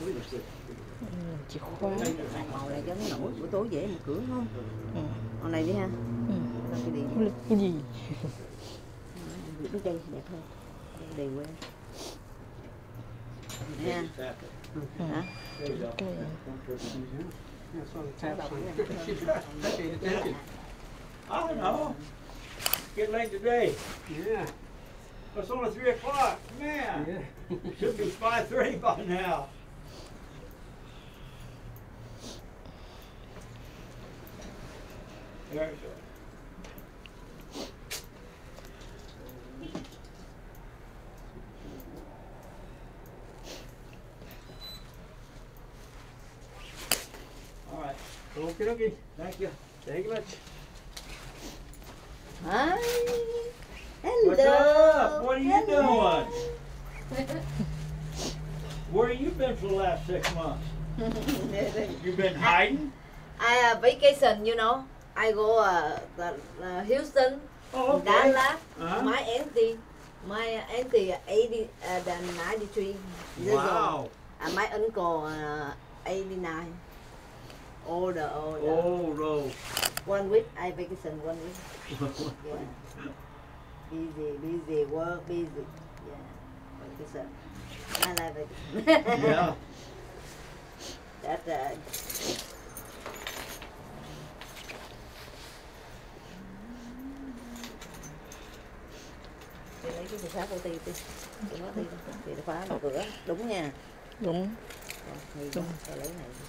Ừ, chìa khóa màu này cho nó nổi buổi tối dễ mở cửa không ừ. màu này đi ha Ừ. Đâu cái đi Cái- cái gì biết đây đẹp hơn đầy quen nha Ừ. hả cái I know. Get late today. Yeah. It's only three o'clock. Man, Yeah. should be five thirty by now. All right. Okay, okay. Thank you. Thank you much. Hi. Hello. What's up? What are you Hello. doing? Where have you been for the last six months? You've been hiding? I uh, vacation, you know. I go uh, the, uh, Houston, Oh, okay. Dallas. Uh-huh. My auntie, my auntie, 80, uh, the 93 years old. Wow. And my uncle, uh, 89. Older, older. Oh, no. One week, I vacation one week. Yeah. busy, busy, work, busy. Yeah. Vacation. I like vacation. yeah. That, uh, Thì lấy cái khóa của Ti Chìa khóa Ti Chìa khóa mở cửa Đúng nha đúng Rồi, Thì Đúng. tôi lấy này đi.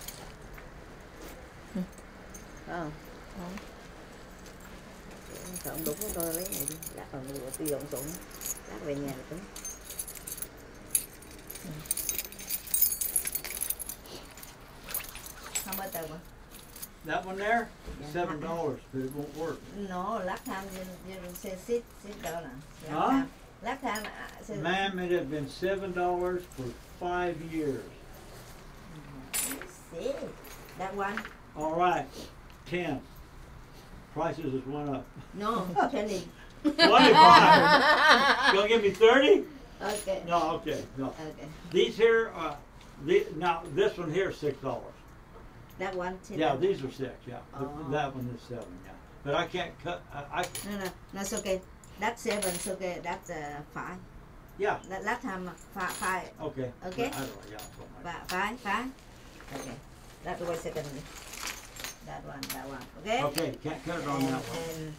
Ừ. Phải không? Sợ không đúng tôi lấy này đi Lát còn vừa tôi dọn sụn Lát về nhà rồi tính How much that one? That one there, seven dollars, but it won't work. No, last time you, you say six ah. Last Huh? time, last time I said, Ma'am, it has been seven dollars for five years. sit. That one? All right, ten. Prices has went up. No, twenty. Twenty-five. Gonna give me thirty? Okay. No, okay, no. Okay. These here, uh, the, now, this one here is six dollars. That one. Yeah, these are six, yeah. But Oh. That one is seven, yeah. But I can't cut, I, I, No, no, that's okay. That's seven. It's okay. That's uh, five. yeah, That last time uh, five, five, okay. Okay. I don't know, yeah, something like five, five, five. Okay. That was second. That one. That one. Okay. that. Okay, can't cut it on that one. and